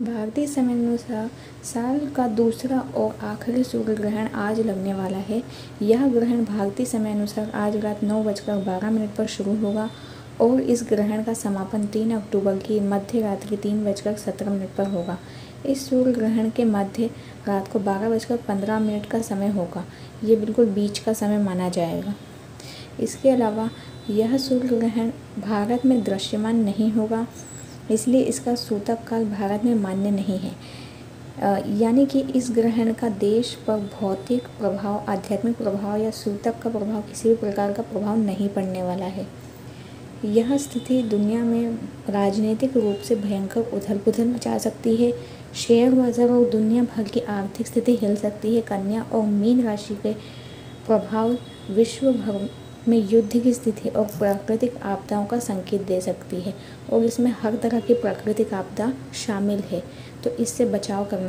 भारतीय समयानुसार साल का दूसरा और आखिरी सूर्य ग्रहण आज लगने वाला है। यह ग्रहण भारतीय समयानुसार आज रात नौ बजकर बारह मिनट पर शुरू होगा और इस ग्रहण का समापन तीन अक्टूबर की मध्य रात्रि तीन बजकर सत्रह मिनट पर होगा। इस सूर्य ग्रहण के मध्य रात को बारह बजकर पंद्रह मिनट का समय होगा। ये बिल्कुल बीच का समय माना जाएगा। इसके अलावा यह सूर्य ग्रहण भारत में दृश्यमान नहीं होगा। इसलिए इसका सूतक काल भारत में मान्य नहीं है। यानी कि इस ग्रहण का देश पर भौतिक प्रभाव, आध्यात्मिक प्रभाव या सूतक का प्रभाव, किसी भी प्रकार का प्रभाव नहीं पड़ने वाला है। यह स्थिति दुनिया में राजनीतिक रूप से भयंकर उथल पुथल मचा सकती है। शेयर बाज़ार और दुनिया भर की आर्थिक स्थिति हिल सकती है। कन्या और मीन राशि के प्रभाव विश्व भर में युद्ध की स्थिति और प्राकृतिक आपदाओं का संकेत दे सकती है और इसमें हर तरह की प्राकृतिक आपदा शामिल है। तो इससे बचाव करना